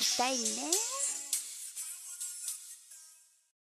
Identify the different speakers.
Speaker 1: 行きたいね。